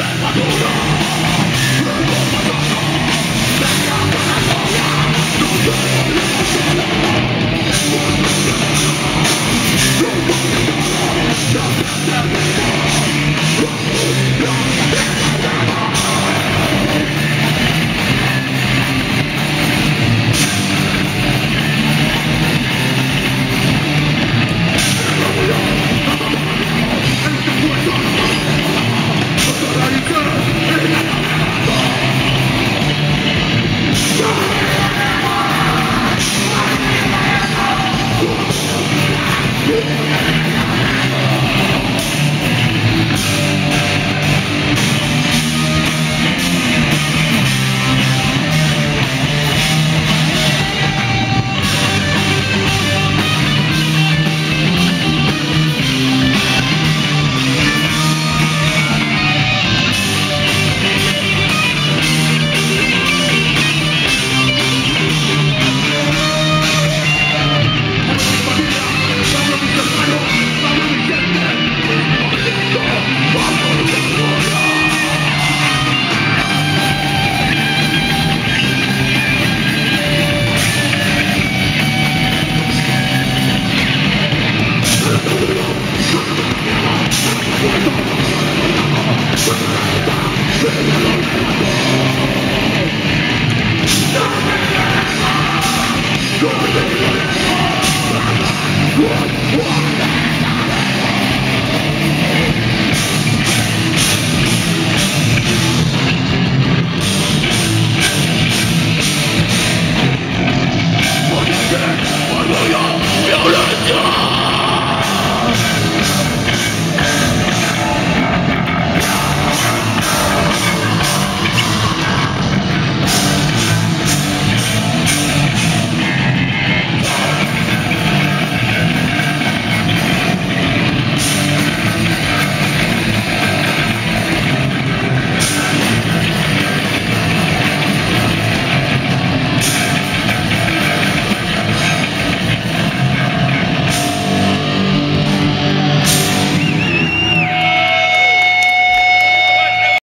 Yeah. die!